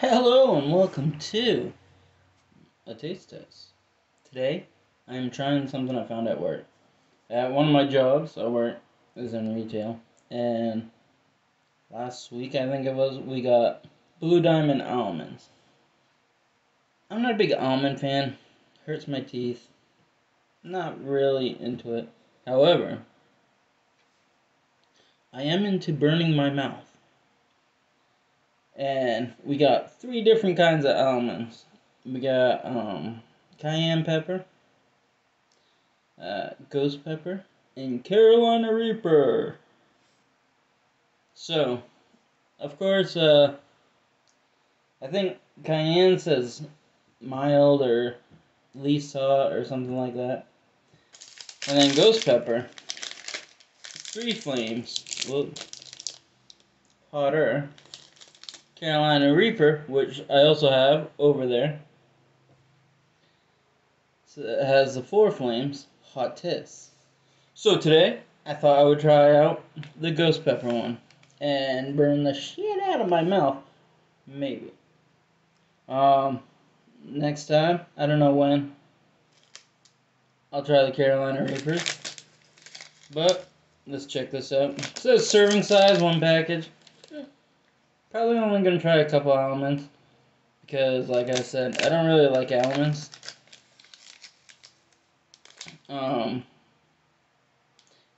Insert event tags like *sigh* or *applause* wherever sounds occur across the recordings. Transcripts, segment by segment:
Hello and welcome to a taste test. Today I am trying something I found at work. At one of my jobs, I work is in retail, and last week I think it was we got Blue Diamond almonds. I'm not a big almond fan. Hurts my teeth. Not really into it. However, I am into burning my mouth. And we got three different kinds of almonds. We got um, cayenne pepper, uh, ghost pepper, and Carolina Reaper. So, of course, uh, I think cayenne says mild or least hot or something like that. And then ghost pepper, three flames, whoop, hotter. Carolina Reaper, which I also have over there. So it has the four flames, hot tits. So today, I thought I would try out the ghost pepper one and burn the shit out of my mouth. Maybe. Um, next time, I don't know when. I'll try the Carolina Reapers. But let's check this out. It says serving size, one package. Probably only gonna try a couple almonds because, like I said, I don't really like almonds. Um,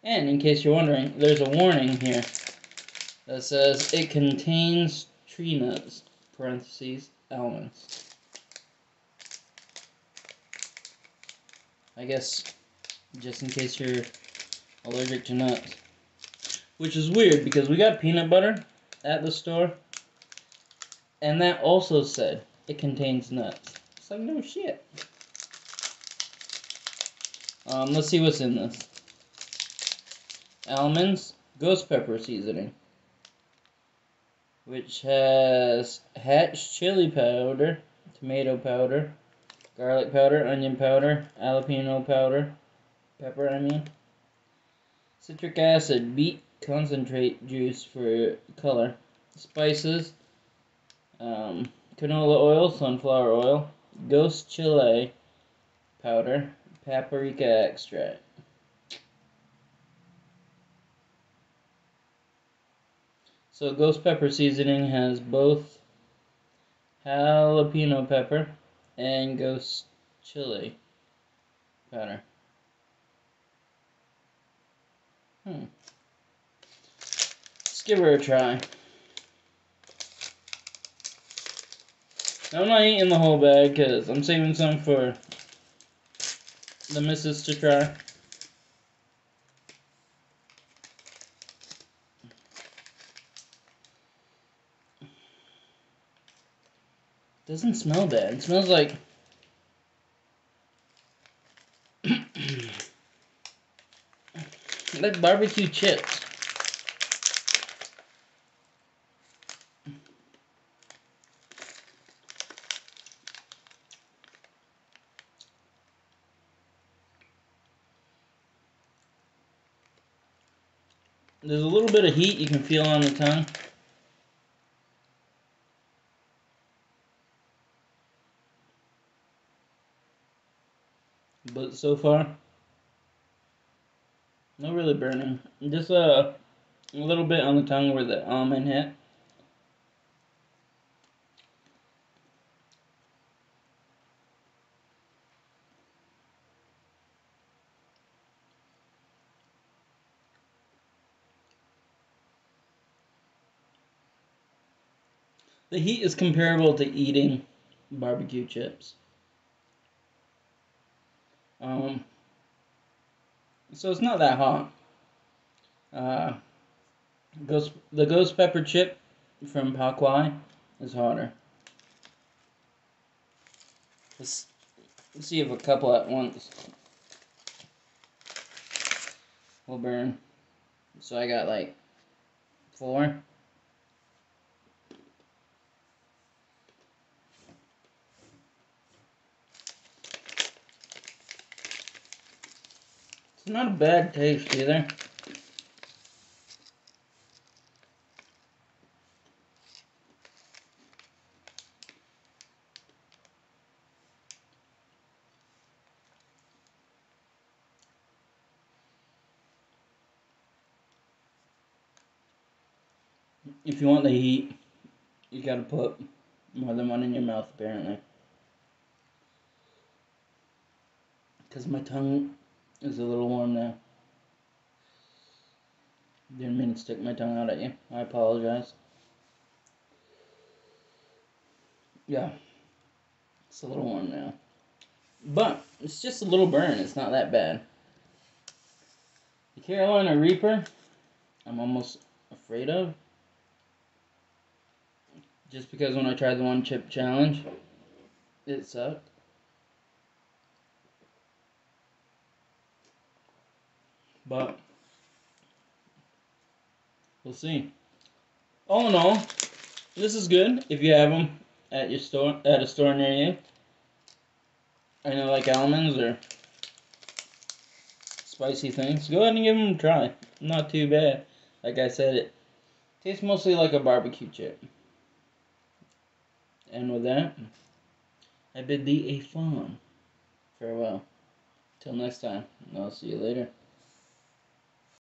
and in case you're wondering, there's a warning here that says it contains tree nuts, parentheses, almonds. I guess just in case you're allergic to nuts. Which is weird because we got peanut butter at the store and that also said it contains nuts. It's like, no shit. Um, let's see what's in this. Almonds, ghost pepper seasoning. Which has hatch chili powder, tomato powder, garlic powder, onion powder, jalapeno powder, pepper I mean. Citric acid, beet concentrate juice for color. Spices, um, canola oil, sunflower oil, ghost chile powder, paprika extract. So ghost pepper seasoning has both jalapeno pepper and ghost chili powder. Hmm. Let's give her a try. I'm not eating the whole bag because I'm saving some for the missus to try. Doesn't smell bad. It smells like *clears throat* like barbecue chips. There's a little bit of heat you can feel on the tongue. But so far, no really burning. Just a little bit on the tongue where the almond hit. The heat is comparable to eating barbecue chips. Um, so it's not that hot. Uh, ghost, the ghost pepper chip from Paqui is hotter. Let's, let's see if a couple at once will burn. So I got like four. Not a bad taste either. If you want the heat, you gotta put more than one in your mouth, apparently. Because my tongue is a little warm now. Didn't mean to stick my tongue out at you. I apologize. Yeah. It's a little warm now. But, it's just a little burn. It's not that bad. The Carolina Reaper, I'm almost afraid of. Just because when I tried the one chip challenge, it sucked. But we'll see. All in all, this is good if you have them at your store at a store near you. I know like almonds or spicy things. Go ahead and give them a try. Not too bad. Like I said, it tastes mostly like a barbecue chip. And with that, I bid thee a fond farewell. Till next time, I'll see you later.